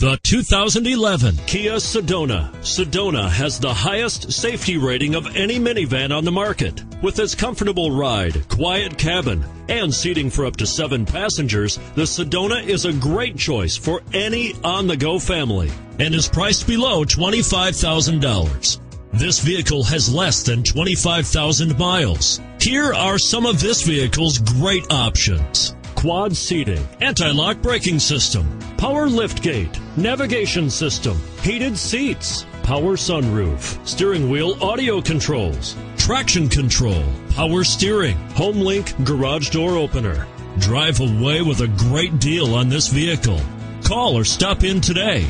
The 2011 Kia Sedona. Sedona has the highest safety rating of any minivan on the market. With its comfortable ride, quiet cabin, and seating for up to seven passengers, the Sedona is a great choice for any on the go family and is priced below $25,000. This vehicle has less than 25,000 miles. Here are some of this vehicle's great options quad seating, anti-lock braking system, power liftgate, navigation system, heated seats, power sunroof, steering wheel audio controls, traction control, power steering, HomeLink garage door opener. Drive away with a great deal on this vehicle. Call or stop in today.